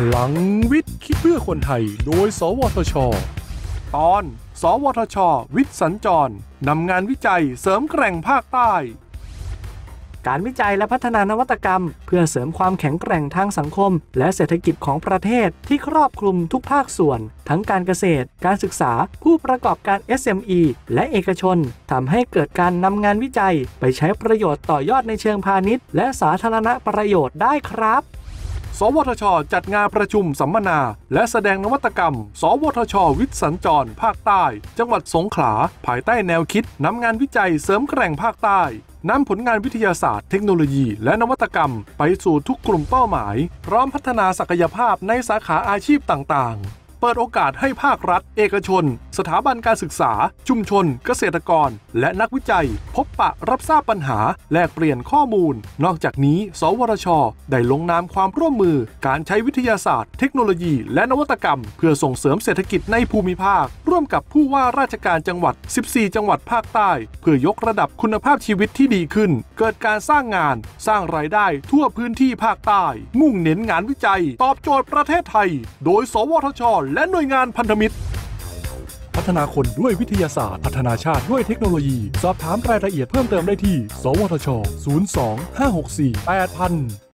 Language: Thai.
พลังวิทย์คิดเพื่อคนไทย โดย สวทช ตอน สวทช วิทย์สัญจร นำงานวิจัยเสริมแกร่งภาคใต้ การวิจัยและพัฒนานวัตกรรม เพื่อเสริมความแข็งแกร่งทางสังคม และเศรษฐกิจของประเทศที่ครอบคลุมทุกภาคส่วน ทั้งการเกษตร การศึกษา ผู้ประกอบการ SME และเอกชนทำให้เกิดการนำงานวิจัย ไปใช้ประโยชน์ต่อยอดในเชิงพาณิชย์ และสาธารณประโยชน์ได้ครับ สวทช จัดงานประชุมสัมมนา และแสดงนวัตกรรม สวทช วิทย์สัญจร ภาคใต้ จังหวัดสงขลา ภายใต้แนวคิดนำงานวิจัยเสริมแกร่งภาคใต้นำผลงานวิทยาศาสตร์เทคโนโลยี และนวัตกรรม ไปสู่ทุกกลุ่มเป้าหมาย พร้อมพัฒนาศักยภาพในสาขาอาชีพต่างๆ เปิดโอกาสให้ภาครัฐ เอกชน สถาบันการศึกษา ชุมชน เกษตรกร และนักวิจัย พบปะรับทราบปัญหา แลกเปลี่ยนข้อมูล นอกจากนี้ สวทช ได้ลงนามความร่วมมือ การใช้วิทยาศาสตร์ เทคโนโลยี และนวัตกรรม เพื่อส่งเสริมเศรษฐกิจในภูมิภาค ร่วมกับผู้ว่าราชการจังหวัด 14 จังหวัดภาคใต้ เพื่อยกระดับคุณภาพชีวิตที่ดีขึ้น เกิดการสร้างงาน สร้างรายได้ทั่วพื้นที่ภาคใต้ มุ่งเน้นงานวิจัย ตอบโจทย์ประเทศไทย โดย สวทช และหน่วยงานพันธมิตร พัฒนาคนด้วยวิทยาศาสตร์ พัฒนาชาติด้วยเทคโนโลยี สอบถามรายละเอียดเพิ่มเติมได้ที่ สวทช 02 564 8000